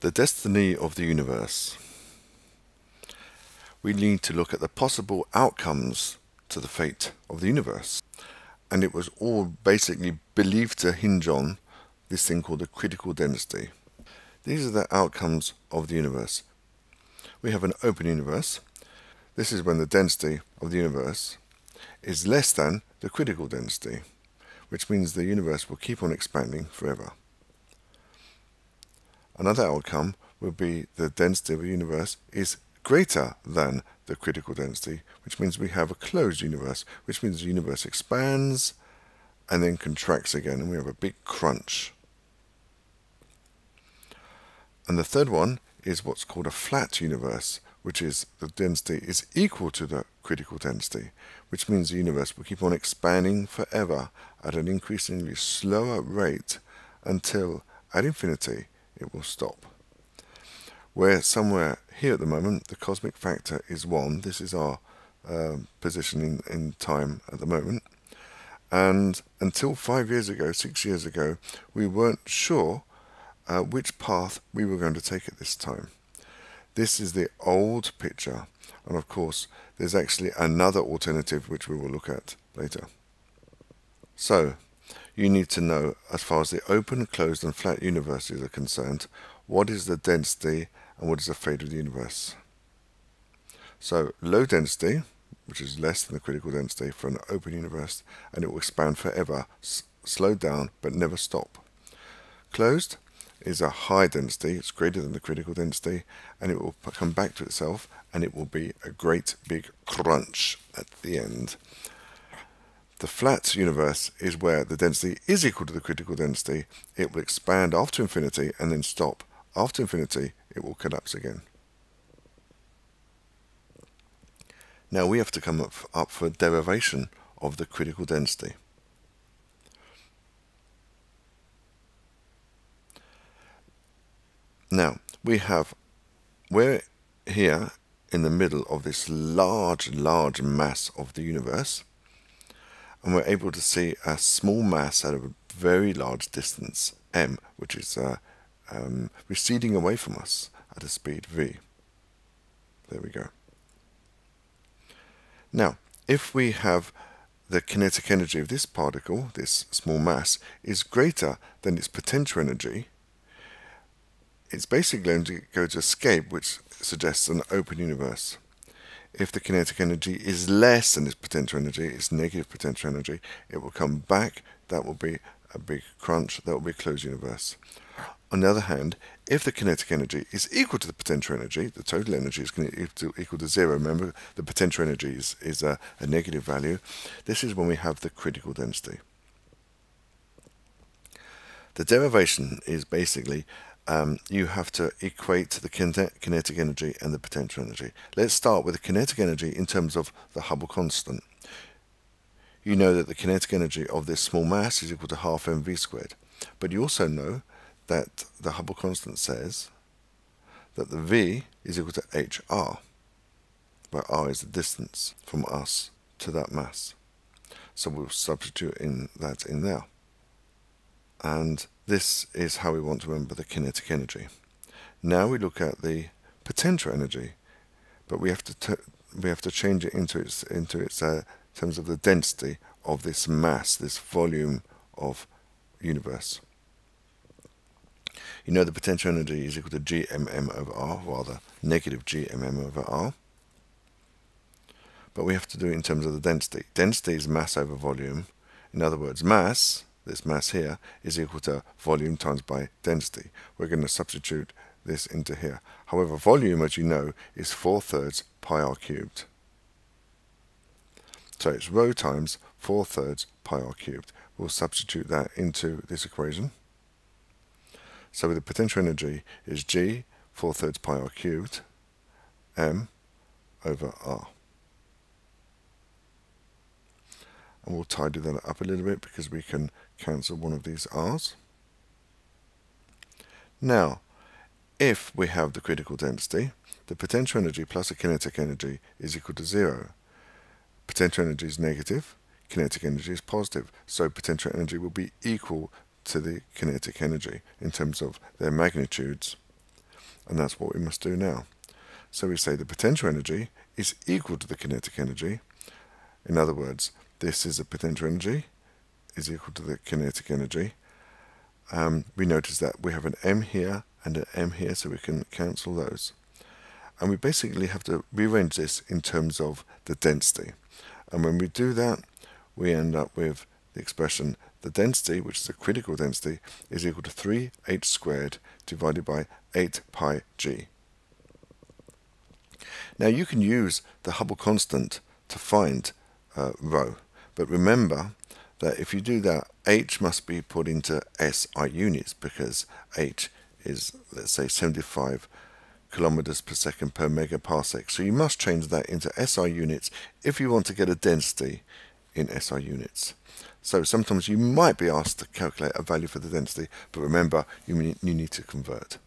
The destiny of the universe. We need to look at the possible outcomes to the fate of the universe. And it was all basically believed to hinge on this thing called the critical density. These are the outcomes of the universe. We have an open universe. This is when the density of the universe is less than the critical density, which means the universe will keep on expanding forever. Another outcome will be the density of a universe is greater than the critical density, which means we have a closed universe, which means the universe expands and then contracts again, and we have a big crunch. And the third one is what's called a flat universe, which is the density is equal to the critical density, which means the universe will keep on expanding forever at an increasingly slower rate until, at infinity, it will stop. We're somewhere here at the moment, the cosmic factor is 1. This is our uh, position in, in time at the moment. And until five years ago, six years ago, we weren't sure uh, which path we were going to take at this time. This is the old picture, and of course, there's actually another alternative which we will look at later. So, you need to know, as far as the open, closed, and flat universes are concerned, what is the density and what is the fate of the universe. So, low density, which is less than the critical density for an open universe, and it will expand forever, slow down, but never stop. Closed is a high density, it's greater than the critical density, and it will come back to itself, and it will be a great big crunch at the end. The flat universe is where the density is equal to the critical density. It will expand after infinity and then stop. After infinity, it will collapse again. Now we have to come up, up for a derivation of the critical density. Now, we have, we're here in the middle of this large, large mass of the universe and we're able to see a small mass at a very large distance, m, which is uh, um, receding away from us at a speed v. There we go. Now, if we have the kinetic energy of this particle, this small mass, is greater than its potential energy, it's basically going to go to escape, which suggests an open universe if the kinetic energy is less than its potential energy, its negative potential energy, it will come back. That will be a big crunch. That will be a closed universe. On the other hand, if the kinetic energy is equal to the potential energy, the total energy is going to equal to zero. Remember, the potential energy is, is a, a negative value. This is when we have the critical density. The derivation is basically um, you have to equate the kinetic energy and the potential energy. Let's start with the kinetic energy in terms of the Hubble constant. You know that the kinetic energy of this small mass is equal to half mv squared. But you also know that the Hubble constant says that the v is equal to hr, where r is the distance from us to that mass. So we'll substitute in that in there. And this is how we want to remember the kinetic energy. Now we look at the potential energy, but we have to we have to change it into its into its uh, terms of the density of this mass, this volume of universe. You know the potential energy is equal to gmm over r, rather negative gmm over r. But we have to do it in terms of the density. Density is mass over volume. In other words, mass this mass here is equal to volume times by density. We're going to substitute this into here. However, volume, as you know, is 4 thirds pi r cubed. So it's rho times 4 thirds pi r cubed. We'll substitute that into this equation. So the potential energy is G 4 thirds pi r cubed m over r. and we'll tidy that up a little bit because we can cancel one of these r's. Now, if we have the critical density, the potential energy plus the kinetic energy is equal to zero. Potential energy is negative, kinetic energy is positive, so potential energy will be equal to the kinetic energy in terms of their magnitudes. And that's what we must do now. So we say the potential energy is equal to the kinetic energy. In other words, this is a potential energy is equal to the kinetic energy. Um, we notice that we have an m here and an m here, so we can cancel those. And we basically have to rearrange this in terms of the density. And when we do that, we end up with the expression the density, which is the critical density, is equal to 3h squared divided by 8 pi g. Now you can use the Hubble constant to find uh, rho, but remember that if you do that, h must be put into SI units because h is, let's say, 75 kilometers per second per megaparsec. So you must change that into SI units if you want to get a density in SI units. So sometimes you might be asked to calculate a value for the density, but remember you, you need to convert.